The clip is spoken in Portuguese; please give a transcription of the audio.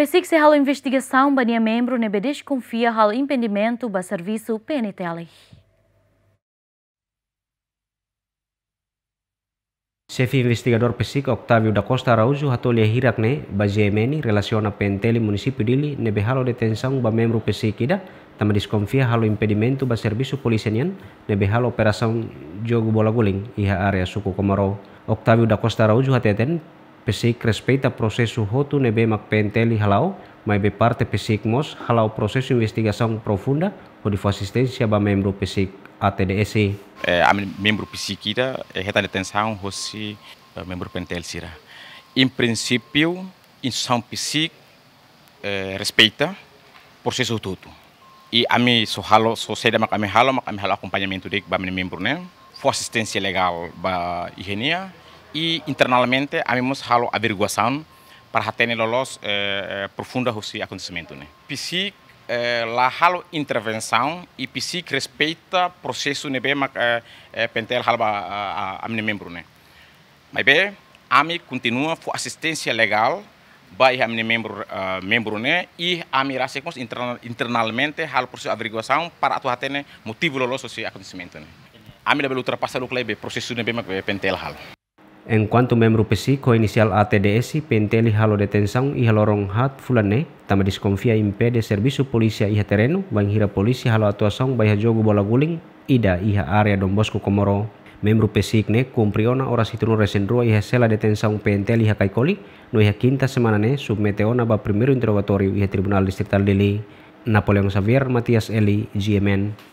Pesik se halo investigação bania membro nebe desconfia halo impedimento ba serviço PNTL. Chefe investigador PSIC Octavio da Costa Araújo hatolha hirakne ba GMN relaciona PNTL município dili nebe halo detenção ba membro PSIC ida tama desconfia halo impedimento ba serviço policianian nebe halo operação jogo bola guling iha area suku Komoro. Octavio da Costa Araújo hateten PSIC respeita processo hotu nebe mak PNTL halau mas be parte PSIC mos halau processo investigação profunda ou de assistência ba membro PSIC ATDS. Eh, a membro PSIC ida é reta detenção hosi uh, membro PNTL sira. Em princípio, instituição PSIC eh, respeita processo todo. E a mim so halo so seda mak ami halo mak ami halo acompanhamento de ba membro né. For assistência legal ba higienia e internamente amemos halo averiguação para ter lolos eh, profunda o acontecimento né? Psic eh, la halo intervenção e psic respeita processo né bem eh, eh, pentel halba a, a, a membro né? Mas bem ami continua for assistência legal vai a minha membro uh, membro né? E a mim rasecos internal, internalmente hal processo averiguação para atuar ter motivo lolos o acontecimento né? A mim deve ultrapassar o que processo né bem pentel hal Enquanto membro psico inicial ATDS, penteli halo detenção e halorong hat fulane, tama desconfia impede serviço polícia iha terreno, banhira polícia halo atuação baiha jogo bola guling, ida iha area Dom Bosco Komoro. Membro PSIC ne cumpriona ora situno resendrua iha sela detenção penteli iha kaikoli, no iha quinta semana ne submeteona ba primeiro interrogatório iha Tribunal Distrital Dili. Napoleão Xavier, Matias Eli, GMN.